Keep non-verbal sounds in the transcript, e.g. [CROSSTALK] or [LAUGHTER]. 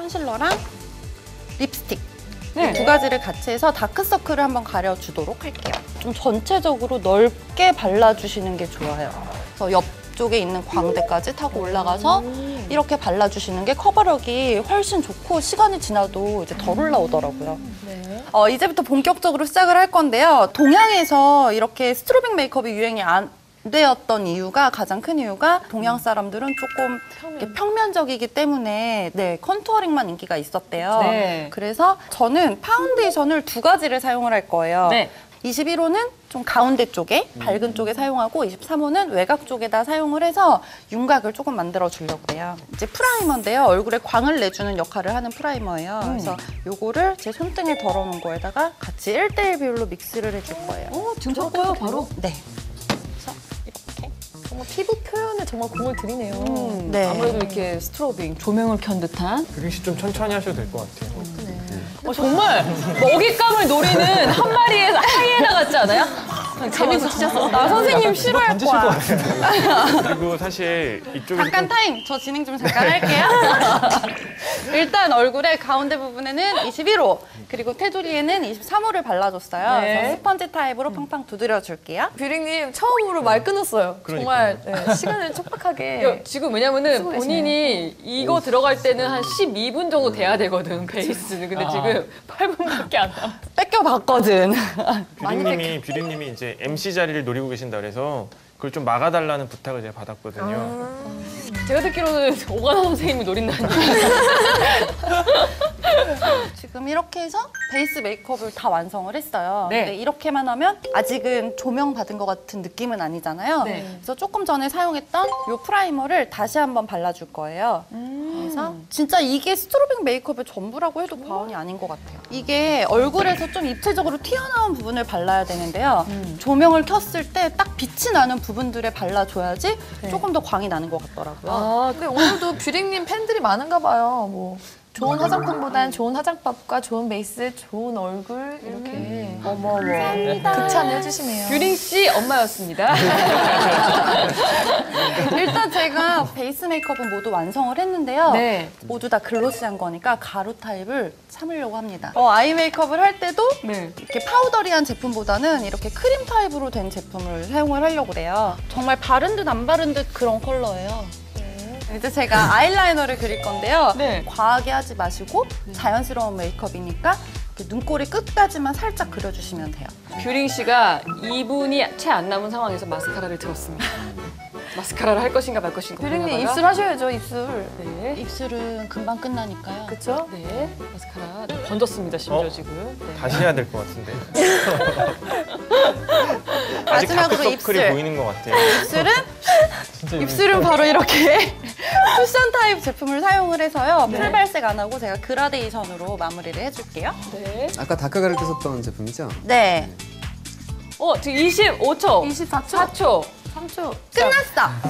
컨실러랑 립스틱 네. 이두 가지를 같이 해서 다크서클을 한번 가려주도록 할게요. 좀 전체적으로 넓게 발라주시는 게 좋아요. 그래서 옆쪽에 있는 광대까지 타고 올라가서 이렇게 발라주시는 게 커버력이 훨씬 좋고 시간이 지나도 이제 덜 올라오더라고요. 네. 어, 이제부터 본격적으로 시작을 할 건데요. 동양에서 이렇게 strobing 메이크업이 유행이 안 되었던 이유가 가장 큰 이유가 동양 사람들은 조금 이렇게 평면적이기 때문에 네 contouring만 인기가 있었대요. 네. 그래서 저는 파운데이션을 두 가지를 사용을 할 거예요. 네. 21호는 좀 가운데 쪽에 밝은 쪽에 사용하고 23호는 외곽 쪽에다 사용을 해서 윤곽을 조금 만들어 주려고 해요. 이제 프라이머인데요. 얼굴에 광을 내주는 역할을 하는 프라이머예요. 그래서 요거를 제 손등에 덜어놓은 거에다가 같이 1대1 비율로 믹스를 해줄 거예요. 어, 등장거요 바로. 네. 정말 피부 표현에 정말 공을 들이네요. 네. 아무래도 이렇게 strobing 조명을 켠 듯한. 뷰링 씨 좀 천천히 하셔도 될 것 같아요. 어, 정말 [LAUGHS] 먹잇감을 노리는 한 마리의 하이에나 같지 않아요? 재미 붙이셨어. 아, 선생님 싫어할 거야. 그리고 사실 이쪽에 잠깐 타임. 저 진행 좀 잠깐 할게요. [LAUGHS] 일단 얼굴의 가운데 부분에는 21호, 그리고 테두리에는 23호를 발라줬어요. 네. 그래서 스펀지 타입으로 팡팡 두드려 줄게요. 뷰링님 처음으로 말 끊었어요. 정말 네, 시간을 촉박하게. [LAUGHS] 야, 지금 왜냐면은 쓰고 본인이 이거 들어갈 때는 한 12분 정도 돼야 되거든, 베이스는. 근데 지금 8분밖에 안 남았어. 뺏겨봤거든. 뷰링님이 뷰링님이 [LAUGHS] 이제 MC 자리를 노리고 계신다 그래서 그걸 좀 막아달라는 부탁을 제가 받았거든요. 제가 듣기로는 [LAUGHS] 오가나 선생님이 노린다는 얘기. [LAUGHS] 지금 이렇게 해서 베이스 메이크업을 다 완성을 했어요. 네. 근데 이렇게만 하면 아직은 조명 받은 것 같은 느낌은 아니잖아요. 네. 그래서 조금 전에 사용했던 이 프라이머를 다시 한번 발라줄 거예요. 음. 그래서 진짜 이게 strobing 메이크업의 전부라고 해도 과언이 아닌 것 같아요. 이게 얼굴에서 좀 입체적으로 튀어나온 부분을 발라야 되는데요. 음. 조명을 켰을 때 딱 빛이 나는 부분들에 발라줘야지 조금 더 광이 나는 것 같더라고요. 아, 근데 오늘도 뷰링님 팬들이 많은가 봐요. 뭐 좋은 화장품보단 좋은 화장법과 좋은 베이스, 좋은 얼굴 이렇게 어머, 어머. 극찬해 주시네요. 뷰링 씨 엄마였습니다. [LAUGHS] 일단 제가 베이스 메이크업은 모두 완성을 했는데요. 네. 모두 다 glossy한 거니까 가루 타입을 참으려고 합니다. 어, 아이 메이크업을 할 때도 네. 이렇게 powdery한 제품보다는 이렇게 크림 타입으로 된 제품을 사용을 하려고 그래요. 정말 바른 듯 안 바른 듯 그런 컬러예요. 이제 제가 아이라이너를 그릴 건데요. 네. 과하게 하지 마시고 자연스러운 메이크업이니까 이렇게 눈꼬리 끝까지만 살짝 그려주시면 돼요. 뷰링 씨가 2분이 채 안 남은 상황에서 마스카라를 들었습니다. [LAUGHS] 마스카라를 할 것인가 말 것인가. 뷰링님 고민하다가 입술 하셔야죠, 입술. 네. 입술은 금방 끝나니까요. 그쵸? 네. 마스카라 번졌습니다, 심지어 어? 지금. 네. 다시 해야 될 것 같은데. [LAUGHS] 아직 마지막으로 입술. 보이는 것 같아요. 입술은 입술은 바로 이렇게 타입 제품을 사용을 해서요. 풀발색 안 하고 제가 그라데이션으로 마무리를 해줄게요. 네. 아까 다크가를 때 썼던 제품이죠? 네. 어, 지금 25초. 24초? 4초. 3초. 끝났어.